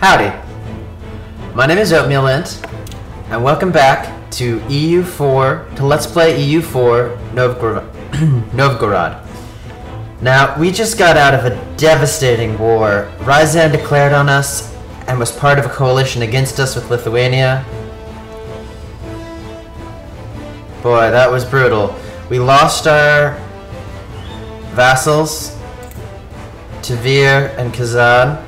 Howdy. My name is Oatmeal Lint, and welcome back to EU4, to Let's Play EU4 Novgorod. Now, we just got out of a devastating war. Ryazan declared on us and was part of a coalition against us with Lithuania. Boy, that was brutal. We lost our vassals, Tver and Kazan,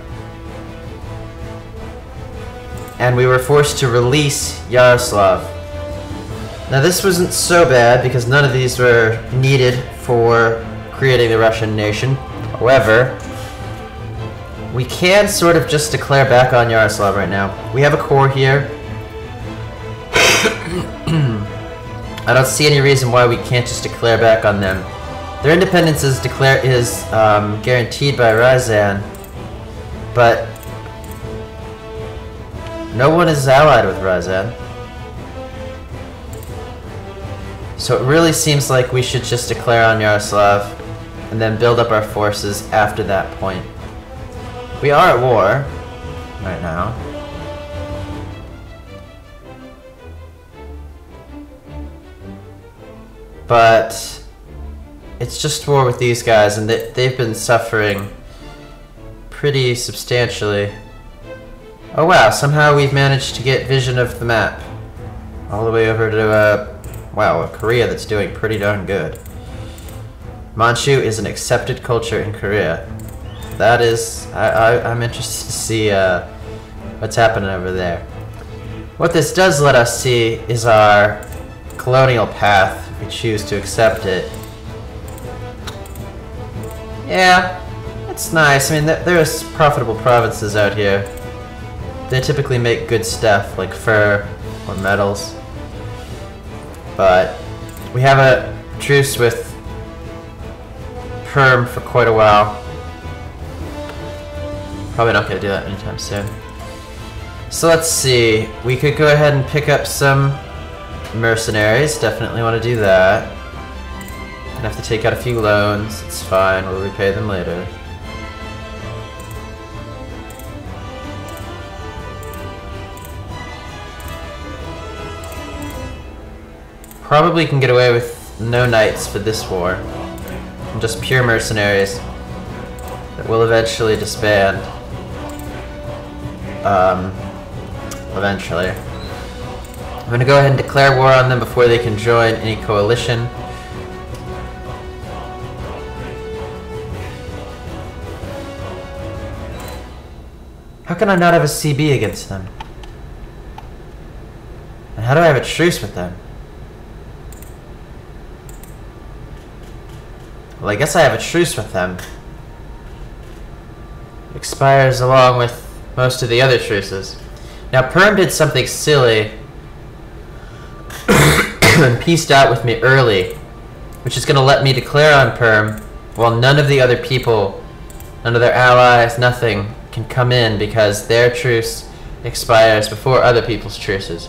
and we were forced to release Yaroslav. Now this wasn't so bad because none of these were needed for creating the Russian nation. However, we can sort of just declare back on Yaroslav right now. We have a core here. I don't see any reason why we can't just declare back on them. Their independence is declare is um, guaranteed by Ryazan, but no one is allied with Ryazan. So it really seems like we should just declare on Yaroslav and then build up our forces after that point. We are at war right now. But it's just war with these guys and they, they've been suffering pretty substantially. Oh wow, somehow we've managed to get vision of the map. All the way over to, uh, wow, Korea that's doing pretty darn good. Manchu is an accepted culture in Korea. That is, I, I, am interested to see uh, what's happening over there. What this does let us see is our colonial path, if we choose to accept it. Yeah, it's nice. I mean, th there's profitable provinces out here. They typically make good stuff, like fur or metals. But we have a truce with Perm for quite a while. Probably not gonna do that anytime soon. So let's see. We could go ahead and pick up some mercenaries. Definitely want to do that. Gonna have to take out a few loans. It's fine. We'll repay them later. Probably can get away with no knights for this war. Just pure mercenaries that will eventually disband. Um, eventually. I'm gonna go ahead and declare war on them before they can join any coalition. How can I not have a CB against them? And how do I have a truce with them? Well, I guess I have a truce with them. Expires along with most of the other truces. Now, Perm did something silly and pieced out with me early, which is going to let me declare on Perm, while none of the other people, none of their allies, nothing, can come in because their truce expires before other people's truces.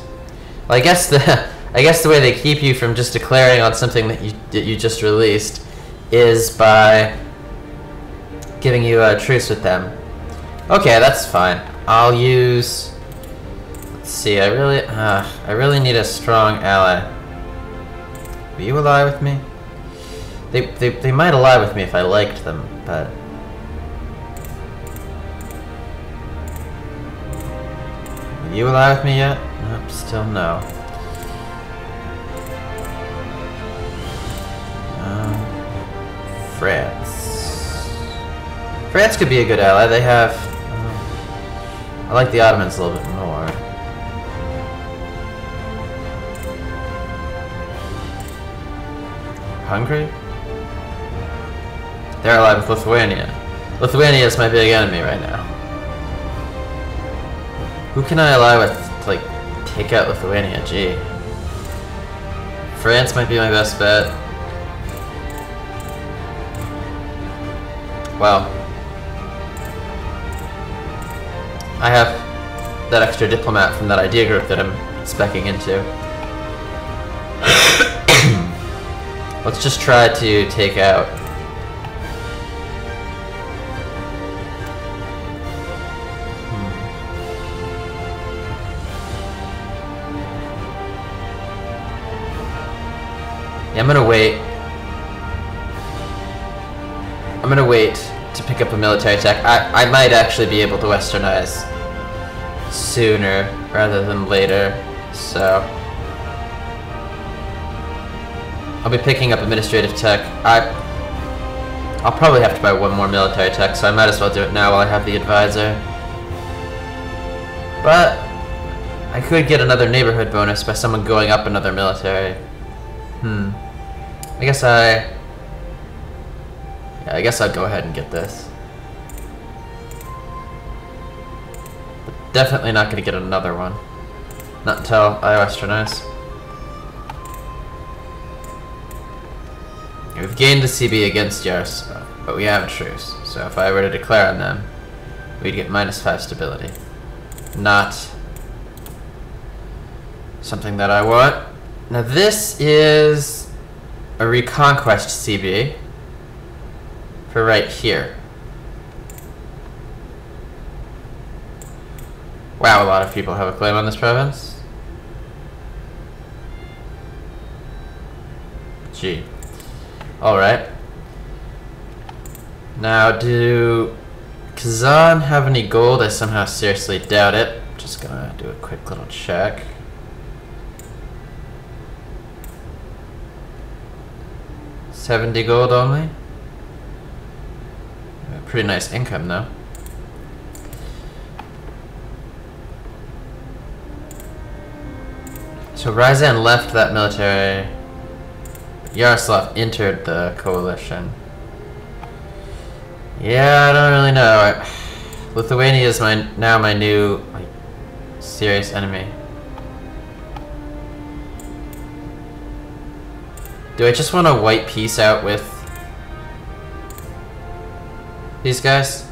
Well, I guess the I guess the way they keep you from just declaring on something that you that you just released is by giving you a truce with them. Okay, that's fine. I'll use... Let's see, I really... Uh, I really need a strong ally. Will you ally with me? They, they, they might ally with me if I liked them, but... Will you ally with me yet? Nope, still no. France. France could be a good ally. They have... I like the Ottomans a little bit more. Hungary? They're allied with Lithuania. Lithuania is my big enemy right now. Who can I ally with to, like, take out Lithuania? Gee. France might be my best bet. Wow. I have that extra diplomat from that idea group that I'm specking into. Let's just try to take out hmm. Yeah, I'm gonna wait gonna wait to pick up a military tech. I, I might actually be able to westernize sooner rather than later, so... I'll be picking up administrative tech. I, I'll probably have to buy one more military tech, so I might as well do it now while I have the advisor. But I could get another neighborhood bonus by someone going up another military. Hmm. I guess I... I guess I'd go ahead and get this. But definitely not going to get another one. Not until I westernize. We've gained a CB against Yars, but we have a truce. So if I were to declare on them, we'd get minus 5 stability. Not something that I want. Now this is a Reconquest CB for right here. Wow, a lot of people have a claim on this province. Gee. Alright. Now, do Kazan have any gold? I somehow seriously doubt it. Just gonna do a quick little check. Seventy gold only? Pretty nice income though. So Ryazan left that military Yaroslav entered the coalition. Yeah, I don't really know. Lithuania is my now my new like serious enemy. Do I just want to wipe peace out with these guys?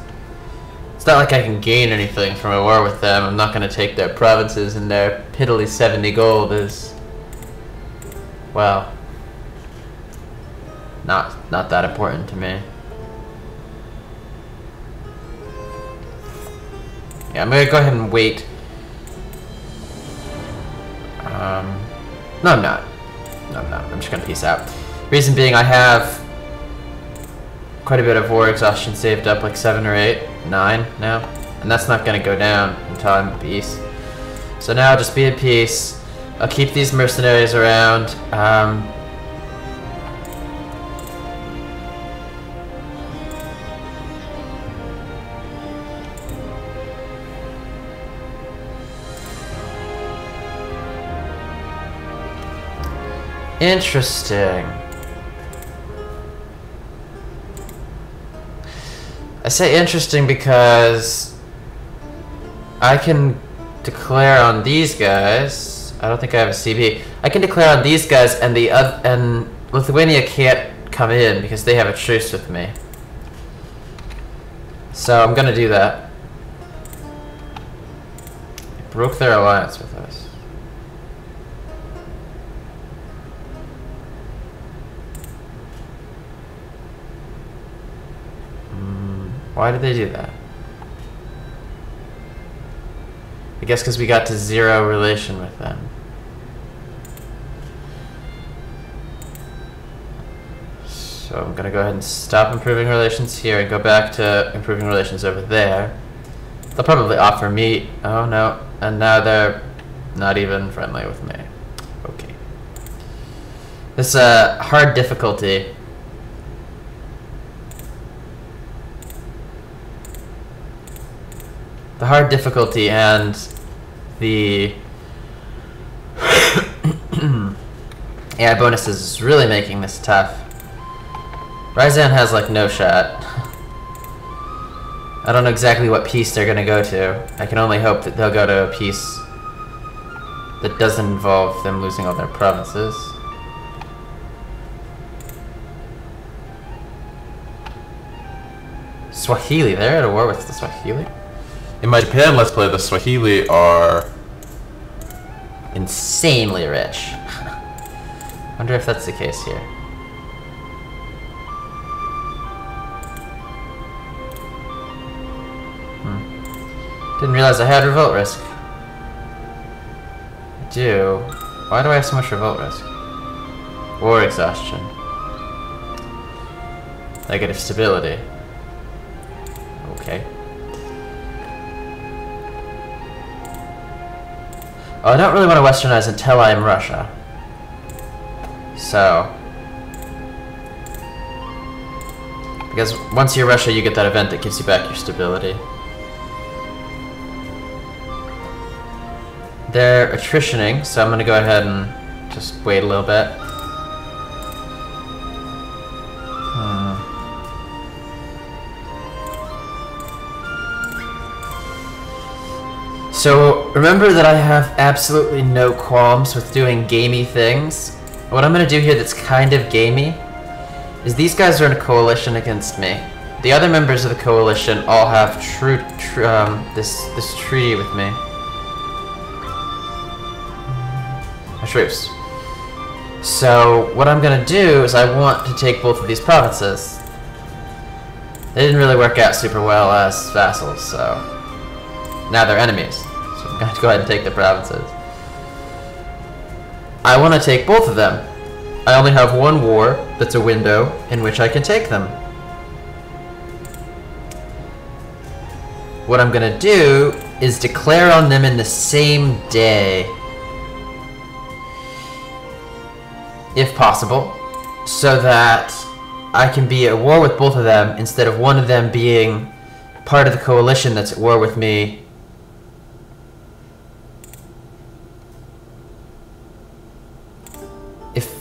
It's not like I can gain anything from a war with them. I'm not going to take their provinces and their piddly 70 gold is... Well not not that important to me. Yeah, I'm gonna go ahead and wait. Um, no, I'm not. No, I'm not. I'm just gonna peace out. Reason being, I have quite a bit of war exhaustion saved up, like seven or eight, nine now, and that's not gonna go down until I'm at peace. So now, just be at peace. I'll keep these mercenaries around. Um, Interesting. I say interesting because I can declare on these guys. I don't think I have a CB. I can declare on these guys, and the and Lithuania can't come in because they have a truce with me. So I'm gonna do that. Broke their alliance with us. Why did they do that? I guess because we got to zero relation with them. So I'm going to go ahead and stop improving relations here and go back to improving relations over there. They'll probably offer me... Oh, no. And now they're not even friendly with me. Okay. This is a hard difficulty the hard difficulty and the AI bonuses is really making this tough. Ryazan has like no shot. I don't know exactly what peace they're gonna go to. I can only hope that they'll go to a peace that doesn't involve them losing all their provinces. Swahili, they're at a war with the Swahili? In my Japan Let's Play, the Swahili are... Insanely rich. wonder if that's the case here. Hmm. Didn't realize I had revolt risk. I do. Why do I have so much revolt risk? War exhaustion. Negative stability. Okay. Oh, I don't really want to westernize until I am Russia. So... Because once you're Russia, you get that event that gives you back your stability. They're attritioning, so I'm gonna go ahead and just wait a little bit. Hmm. So, remember that I have absolutely no qualms with doing gamey things? What I'm gonna do here that's kind of gamey is these guys are in a coalition against me. The other members of the coalition all have true, tr um, this this treaty with me. Truce. So what I'm gonna do is I want to take both of these provinces. They didn't really work out super well as vassals, so now they're enemies. So I'm going to go ahead and take the provinces. I want to take both of them. I only have one war that's a window in which I can take them. What I'm gonna do is declare on them in the same day. If possible. So that I can be at war with both of them instead of one of them being part of the coalition that's at war with me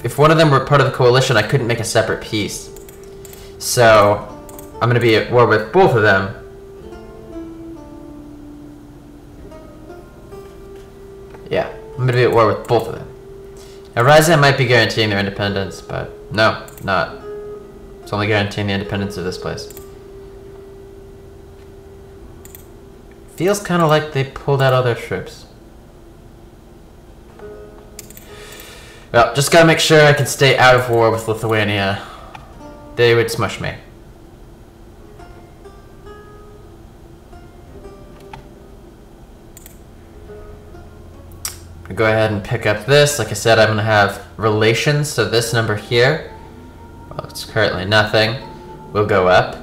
if one of them were part of the coalition, I couldn't make a separate peace. So I'm gonna be at war with both of them. Yeah, I'm gonna be at war with both of them. Now Ryazan might be guaranteeing their independence, but no, not. It's only guaranteeing the independence of this place. Feels kind of like they pulled out all their troops. Well, just gotta make sure I can stay out of war with Lithuania. They would smush me. Go ahead and pick up this. Like I said, I'm gonna have relations, so this number here, well, it's currently nothing, will go up.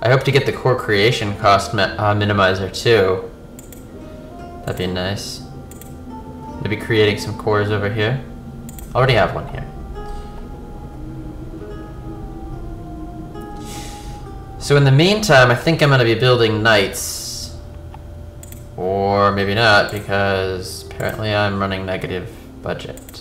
I hope to get the core creation cost uh, minimizer too. That'd be nice. Maybe creating some cores over here. Already have one here. So in the meantime, I think I'm going to be building knights. Or maybe not, because apparently I'm running negative budget.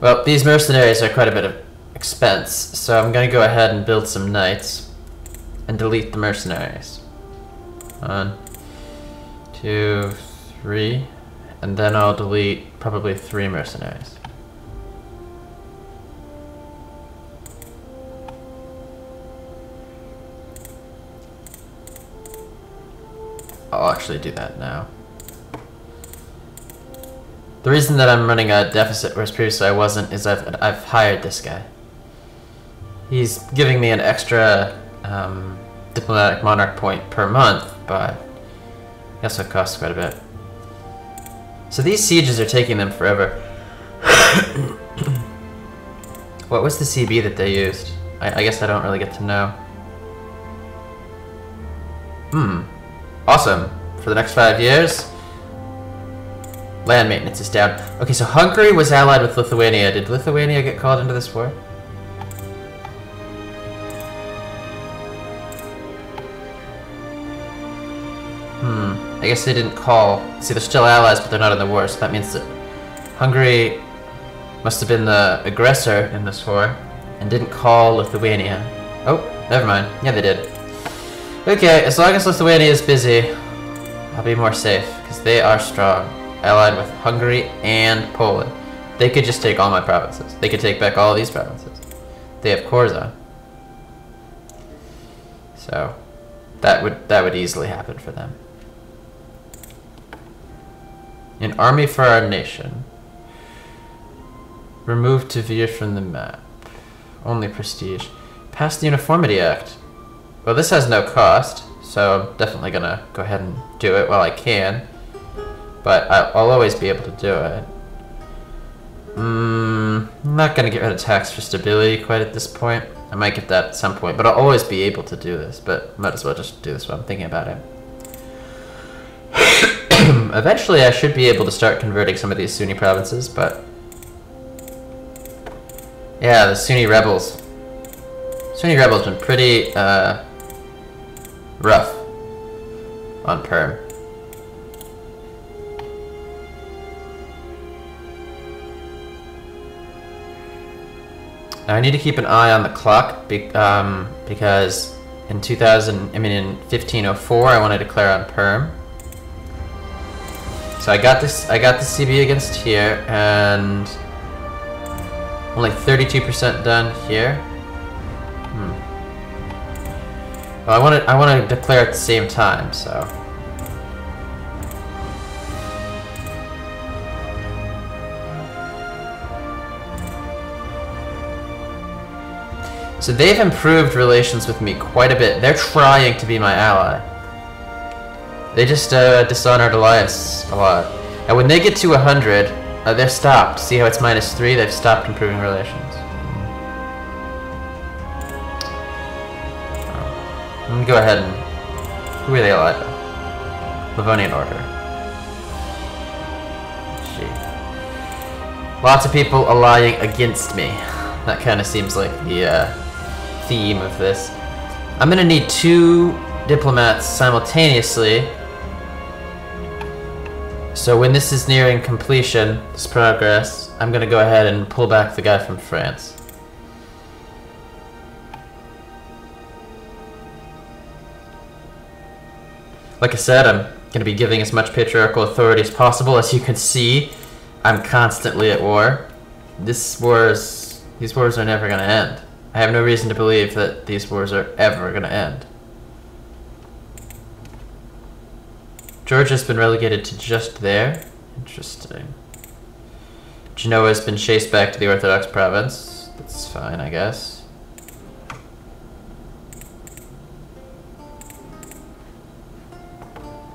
Well, these mercenaries are quite a bit of expense, so I'm gonna go ahead and build some knights and delete the mercenaries. One, two, three, and then I'll delete probably three mercenaries. I'll actually do that now. The reason that I'm running a deficit, whereas previously I wasn't, is I've, I've hired this guy. He's giving me an extra um, diplomatic monarch point per month, but he also costs quite a bit. So these sieges are taking them forever. what was the CB that they used? I, I guess I don't really get to know. Hmm. Awesome. For the next five years, Land maintenance is down. Okay, so Hungary was allied with Lithuania. Did Lithuania get called into this war? Hmm. I guess they didn't call. See, they're still allies, but they're not in the war, so that means that Hungary must have been the aggressor in this war and didn't call Lithuania. Oh, never mind. Yeah, they did. Okay, as long as Lithuania is busy, I'll be more safe, because they are strong allied with Hungary and Poland. They could just take all my provinces. They could take back all these provinces. They have Korza. So that would that would easily happen for them. An army for our nation. Remove Tavir from the map. Only prestige. Pass the Uniformity Act. Well, this has no cost, so I'm definitely gonna go ahead and do it while I can. But I, will always be able to do it. Mm, I'm not gonna get rid of tax for stability quite at this point. I might get that at some point, but I'll always be able to do this. But might as well just do this while I'm thinking about it. Eventually, I should be able to start converting some of these Sunni provinces, but yeah, the Sunni rebels. Sunni rebels been pretty uh, rough on Perm. Now I need to keep an eye on the clock be um, because in 2000, I mean in 1504, I want to declare on Perm. So I got this, I got the CB against here, and only 32% done here. Hmm. Well, I want to, I want to declare at the same time, so. So they've improved relations with me quite a bit. They're trying to be my ally. They just uh, dishonored Alliance a lot. And when they get to 100, uh, they're stopped. See how it's minus 3? They've stopped improving relations. I'm gonna go ahead and... Who are they allied? Livonian Order. Lots of people allying against me. That kind of seems like the uh, theme of this. I'm gonna need two diplomats simultaneously. So when this is nearing completion, this progress, I'm gonna go ahead and pull back the guy from France. Like I said, I'm gonna be giving as much patriarchal authority as possible. As you can see, I'm constantly at war. This wars, these wars are never gonna end. I have no reason to believe that these wars are ever going to end. Georgia's been relegated to just there. Interesting. Genoa's been chased back to the Orthodox province. That's fine, I guess.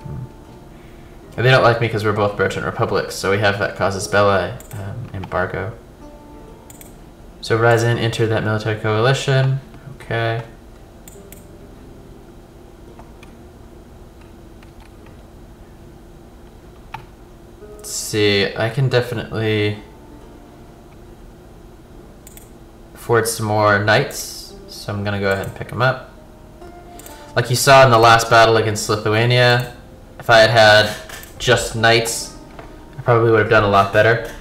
Hmm. They don't like me because we're both merchant republics, so we have that casus belli um, embargo. So Ryazan entered that military coalition. Okay. Let's see, I can definitely afford some more knights, so I'm gonna go ahead and pick them up. Like you saw in the last battle against Lithuania, if I had had just knights, I probably would have done a lot better.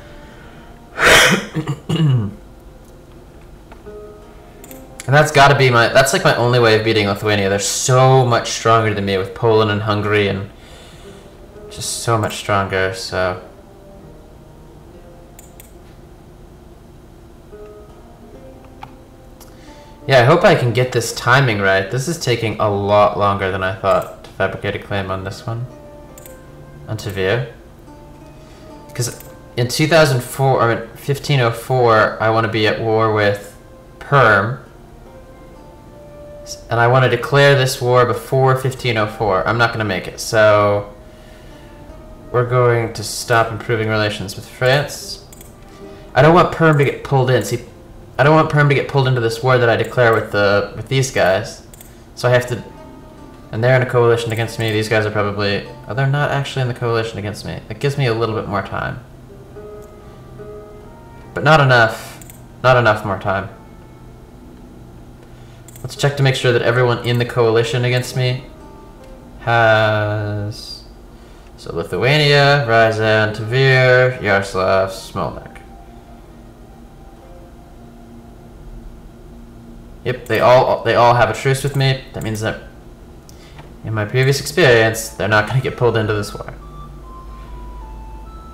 And that's got to be my, that's like my only way of beating Lithuania. They're so much stronger than me with Poland and Hungary and just so much stronger, so. Yeah, I hope I can get this timing right. This is taking a lot longer than I thought to fabricate a claim on this one. On Tavir. Because in 2004, or 1504, I want to be at war with Perm and I want to declare this war before 1504. I'm not going to make it, so we're going to stop improving relations with France. I don't want Perm to get pulled in. See, I don't want Perm to get pulled into this war that I declare with the with these guys. So I have to, and they're in a coalition against me. These guys are probably, oh, they're not actually in the coalition against me. It gives me a little bit more time, but not enough. Not enough more time. Let's check to make sure that everyone in the coalition against me has... So Lithuania, Ryazan, Tavir, Yaroslav, Smolnik. Yep, they all they all have a truce with me. That means that in my previous experience, they're not going to get pulled into this war.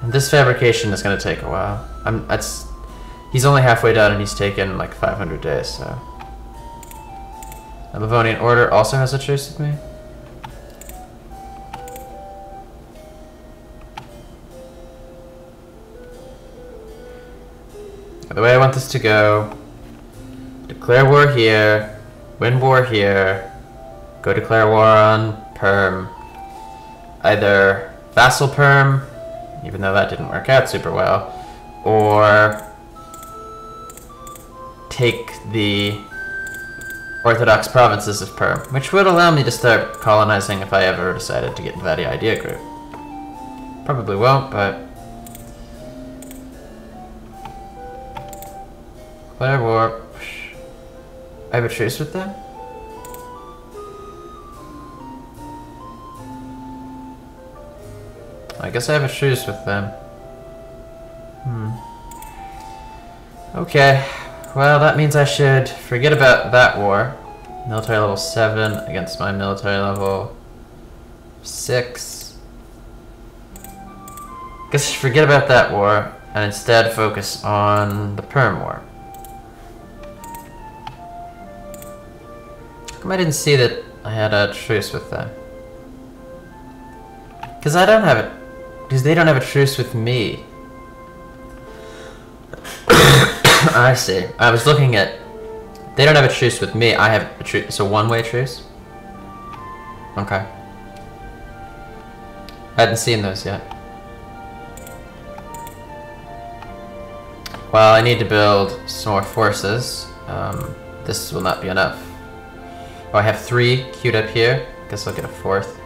And this fabrication is going to take a while. I'm that's he's only halfway done and he's taken like 500 days, so the Livonian Order also has a truce with me. The way I want this to go, declare war here, win war here, go declare war on Perm. Either vassal Perm, even though that didn't work out super well, or take the Orthodox provinces of Perm, which would allow me to start colonizing if I ever decided to get into that idea group. Probably won't, but... Declare war. I have a truce with them? I guess I have a truce with them. Hmm. Okay. Well, that means I should forget about that war. Military level 7 against my military level 6. Guess I should forget about that war and instead focus on the Perm War. How come I didn't see that I had a truce with them? Because I don't have it. Because they don't have a truce with me. I see. I was looking at... They don't have a truce with me. I have a truce. It's a one-way truce? Okay. I hadn't seen those yet. Well, I need to build some more forces. Um, this will not be enough. Oh, I have three queued up here. Guess I'll get a fourth.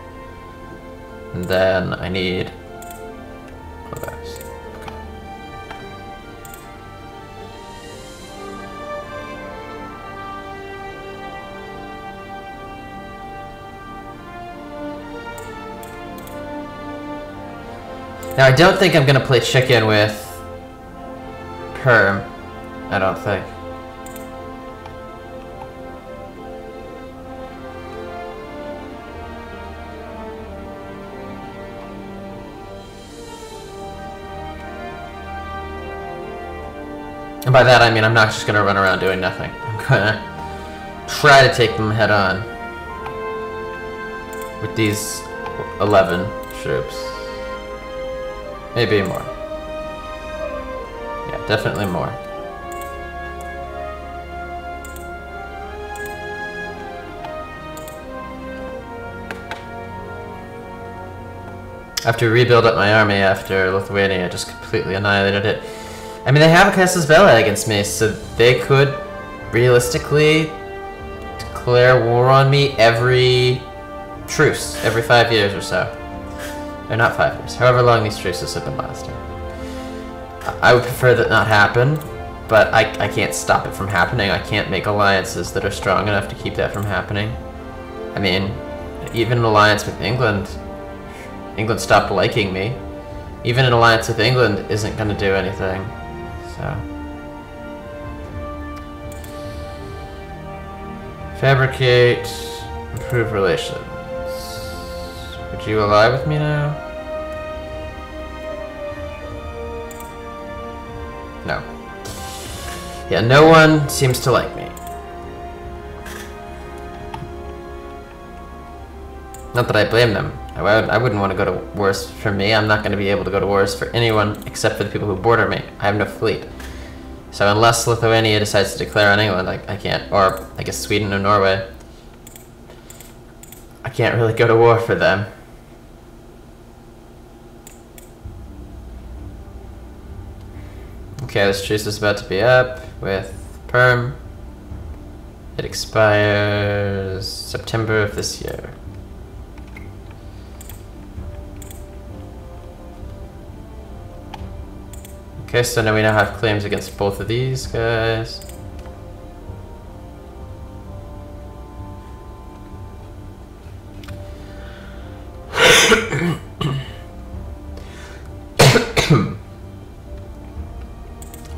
And then I need Now, I don't think I'm gonna play chicken with Perm. I don't think. And by that I mean I'm not just gonna run around doing nothing. I'm gonna try to take them head on with these 11 troops. Maybe more. Yeah, definitely more. After rebuild up my army after Lithuania just completely annihilated it. I mean, they have a Casus Belli against me, so they could realistically declare war on me every truce, every five years or so. Or not five years, however long these truces have been lasting. I would prefer that not happen, but I, I can't stop it from happening. I can't make alliances that are strong enough to keep that from happening. I mean, even an alliance with England, England stopped liking me. Even an alliance with England isn't going to do anything. So. Fabricate, improve relations. Would you ally with me now? No. Yeah, no one seems to like me. Not that I blame them. I, would, I wouldn't want to go to wars for me. I'm not going to be able to go to wars for anyone except for the people who border me. I have no fleet. So unless Lithuania decides to declare on England, I, I can't. Or, I guess Sweden or Norway. I can't really go to war for them. Okay, this truce is about to be up with Perm. It expires September of this year. Okay, so now we now have claims against both of these guys.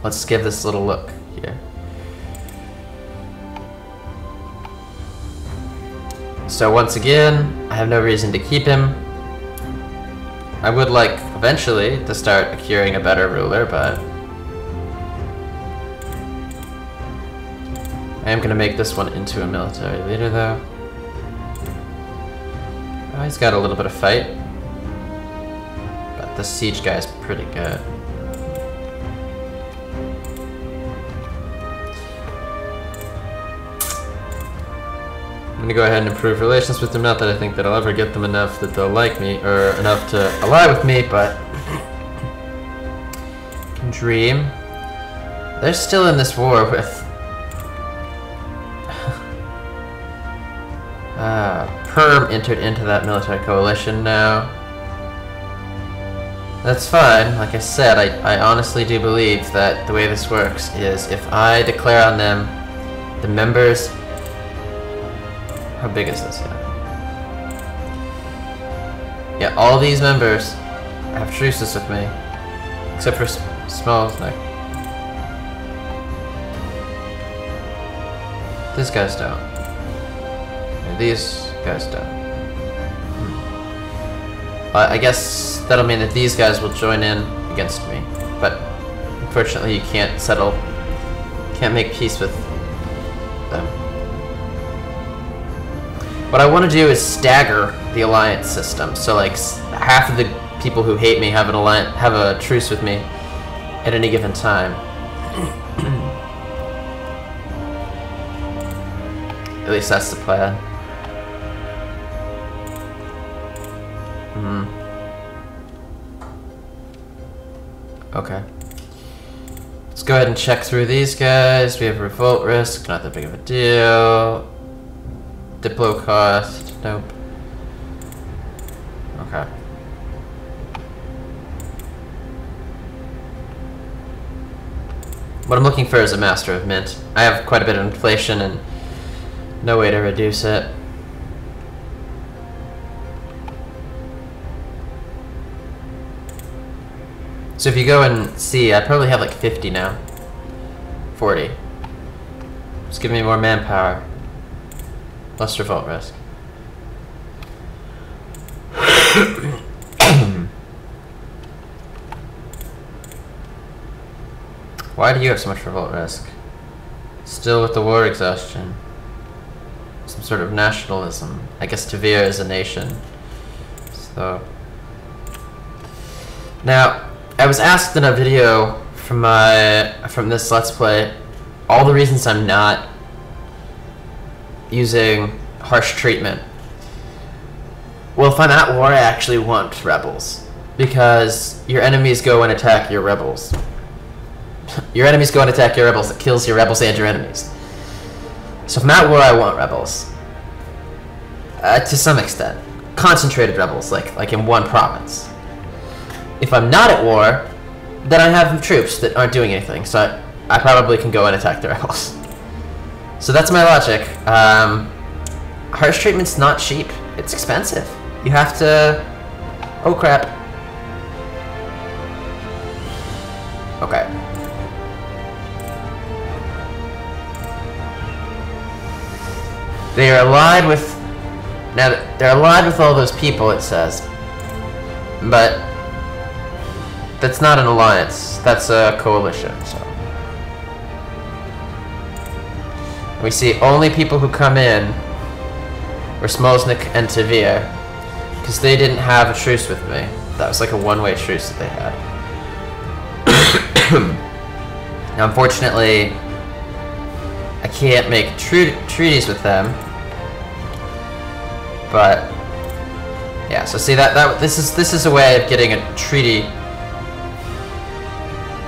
Let's give this a little look here. So once again, I have no reason to keep him. I would like, eventually, to start acquiring a better ruler, but... I am going to make this one into a military leader, though. Oh, he's got a little bit of fight. But the siege guy is pretty good. Gonna go ahead and improve relations with them. Not that I think that I'll ever get them enough that they'll like me, or enough to ally with me, but... can dream. They're still in this war with... Ah, Perm entered into that military coalition now. That's fine. Like I said, I, I honestly do believe that the way this works is if I declare on them the members... How big is this? Yeah, yeah all these members have truces with me. Except for S Smallsneck. These guys don't. And these guys don't. Hmm. I guess that'll mean that these guys will join in against me. But unfortunately you can't settle, can't make peace with them. What I want to do is stagger the alliance system. So like half of the people who hate me have an alliance, have a truce with me at any given time. at least that's the plan. Hmm. Okay. Let's go ahead and check through these guys. We have revolt risk, not that big of a deal. Diplo cost, nope. Okay. What I'm looking for is a master of mint. I have quite a bit of inflation and no way to reduce it. So if you go and see, I probably have like 50 now. 40. Just give me more manpower. Less revolt risk. Why do you have so much revolt risk? Still with the war exhaustion. Some sort of nationalism. I guess Tavir is a nation. So... Now, I was asked in a video from my from this Let's Play all the reasons I'm not using harsh treatment. Well, if I'm at war, I actually want rebels. Because your enemies go and attack your rebels. your enemies go and attack your rebels. It kills your rebels and your enemies. So if I'm at war, I want rebels. Uh, to some extent. Concentrated rebels, like, like in one province. If I'm not at war, then I have troops that aren't doing anything, so I, I probably can go and attack the rebels. So that's my logic. Um, harsh treatment's not cheap. It's expensive. You have to... Oh crap. Okay. They are allied with... Now, they're allied with all those people, it says. But that's not an alliance. That's a coalition, so. We see only people who come in were Smolznik and Tavir. Because they didn't have a truce with me. That was like a one-way truce that they had. now, unfortunately, I can't make treaties with them. But yeah, so see that that this is this is a way of getting a treaty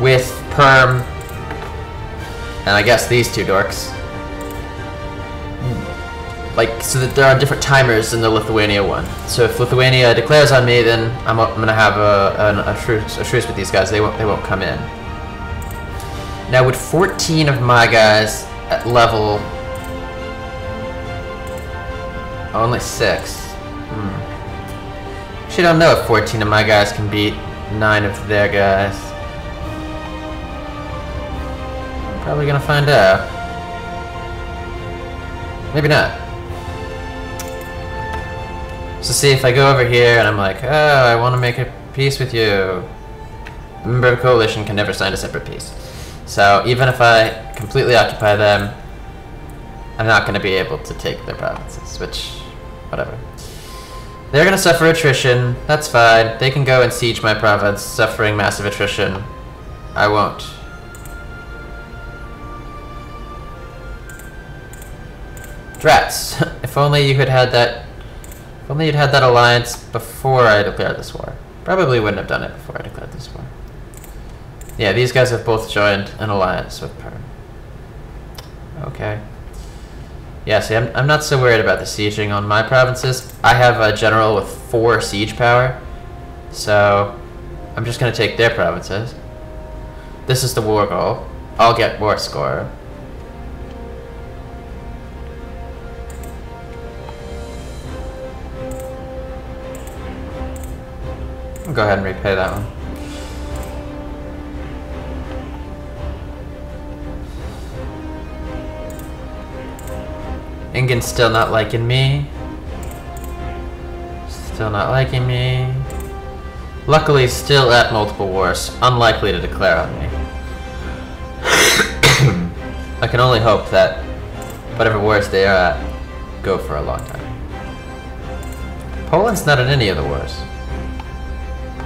with Perm, and I guess these two dorks. Like, so that there are different timers in the Lithuania one. So if Lithuania declares on me, then I'm, I'm gonna have a, a, a, truce, a truce with these guys. They won't, they won't come in. Now, with 14 of my guys at level... Only 6. Hmm. Actually, don't know if 14 of my guys can beat 9 of their guys. Probably gonna find out. Maybe not. So see if I go over here and I'm like, oh, I want to make a peace with you. A member of a coalition can never sign a separate peace. So even if I completely occupy them, I'm not going to be able to take their provinces, which, whatever. They're going to suffer attrition. That's fine. They can go and siege my province, suffering massive attrition. I won't. Drats. if only you had had that... If only you'd had that alliance before I declared this war. Probably wouldn't have done it before I declared this war. Yeah, these guys have both joined an alliance with Perm. Okay. Yeah, see, I'm, I'm not so worried about the sieging on my provinces. I have a general with four siege power, so I'm just going to take their provinces. This is the war goal. I'll get war score. Go ahead and repay that one. Ingen's still not liking me. Still not liking me. Luckily, still at multiple wars. Unlikely to declare on me. I can only hope that whatever wars they are at go for a long time. Poland's not in any of the wars.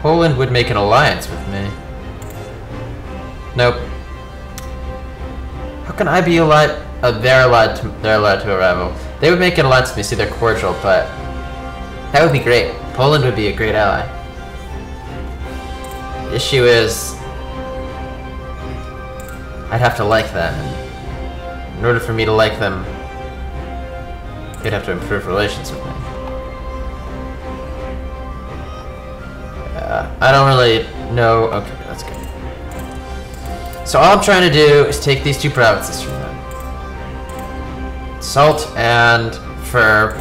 Poland would make an alliance with me. Nope. How can I be allied? Uh, they're allowed to. They're allowed to arrival. They would make an alliance with me. See, they're cordial, but that would be great. Poland would be a great ally. The issue is, I'd have to like them. In order for me to like them, they'd have to improve relations with me. I don't really know. Okay, that's good. So all I'm trying to do is take these two provinces from them. Salt and fur.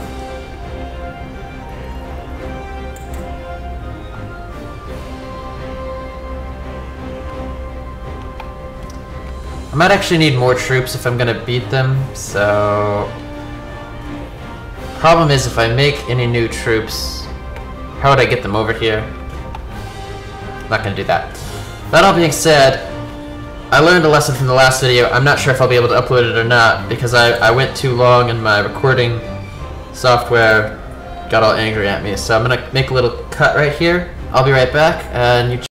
I might actually need more troops if I'm gonna beat them, so... Problem is, if I make any new troops, how would I get them over here? Not gonna do that. That all being said, I learned a lesson from the last video. I'm not sure if I'll be able to upload it or not because I, I went too long and my recording software got all angry at me. So I'm gonna make a little cut right here. I'll be right back and you